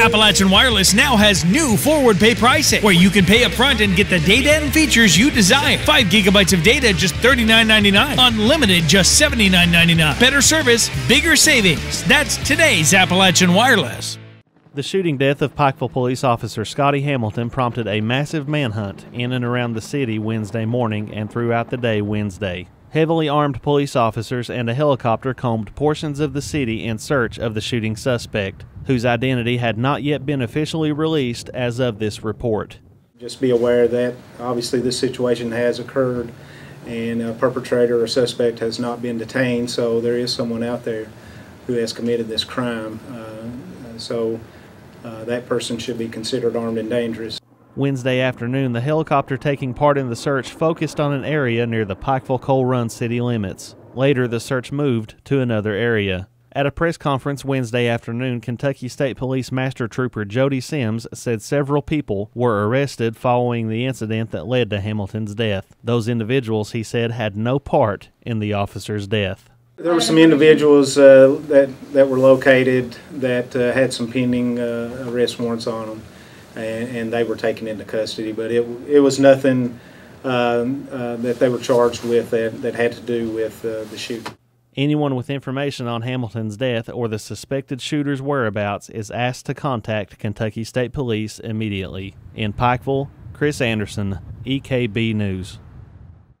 Appalachian Wireless now has new forward pay pricing where you can pay up front and get the data and features you desire. 5 gigabytes of data just $39.99. Unlimited just $79.99. Better service, bigger savings. That's today's Appalachian Wireless. The shooting death of Pikeville police officer Scotty Hamilton prompted a massive manhunt in and around the city Wednesday morning and throughout the day Wednesday. Heavily armed police officers and a helicopter combed portions of the city in search of the shooting suspect, whose identity had not yet been officially released as of this report. Just be aware that obviously this situation has occurred and a perpetrator or suspect has not been detained, so there is someone out there who has committed this crime. Uh, so uh, that person should be considered armed and dangerous. Wednesday afternoon, the helicopter taking part in the search focused on an area near the Pikeville Coal Run city limits. Later, the search moved to another area. At a press conference Wednesday afternoon, Kentucky State Police Master Trooper Jody Sims said several people were arrested following the incident that led to Hamilton's death. Those individuals, he said, had no part in the officer's death. There were some individuals uh, that, that were located that uh, had some pending uh, arrest warrants on them and, and they were taken into custody. But it, it was nothing um, uh, that they were charged with that, that had to do with uh, the shooting. Anyone with information on Hamilton's death or the suspected shooter's whereabouts is asked to contact Kentucky State Police immediately. In Pikeville, Chris Anderson, EKB News.